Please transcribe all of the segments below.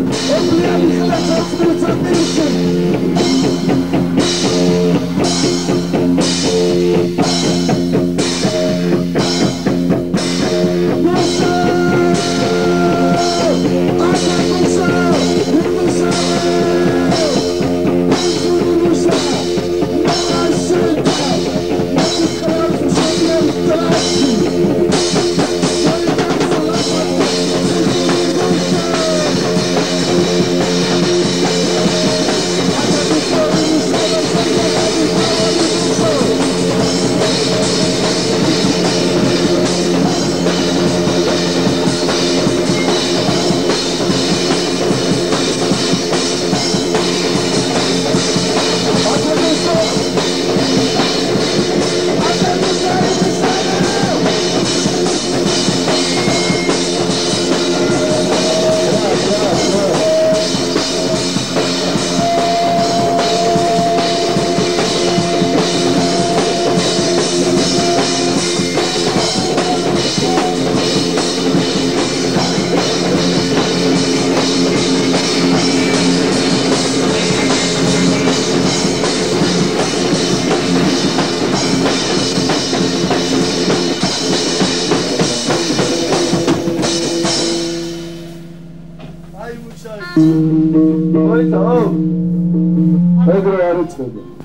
Open the eyes, let you spirit of nation. children.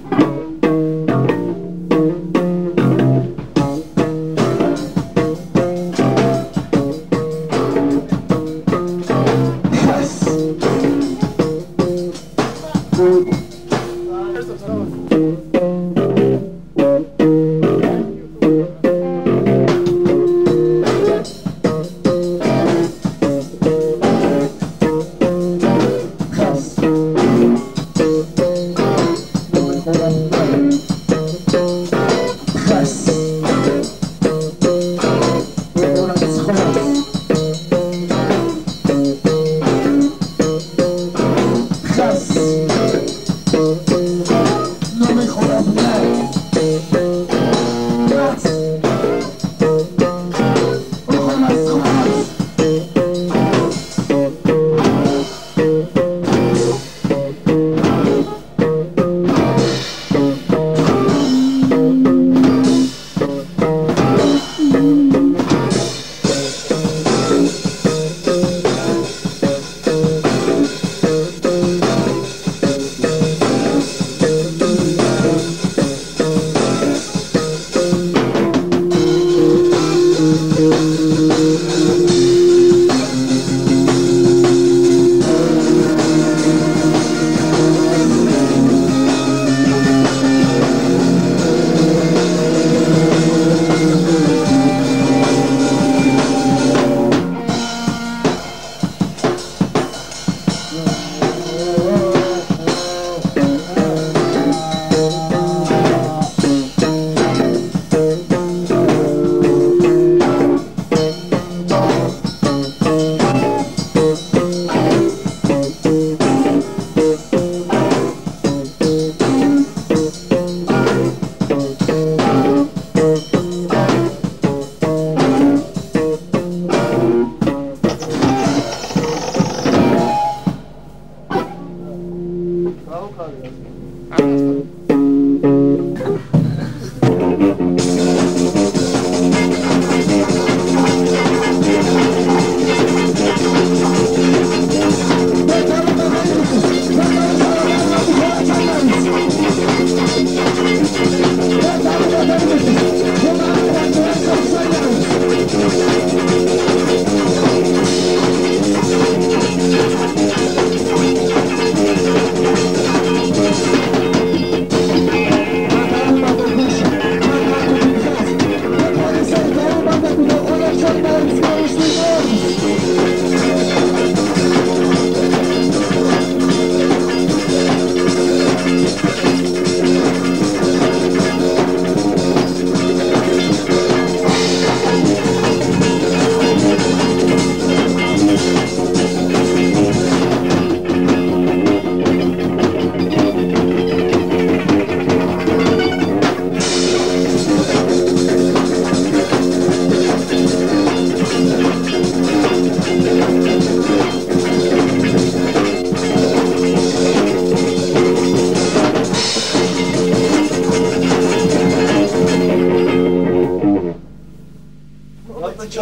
حتی که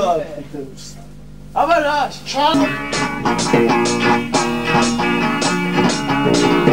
آوردن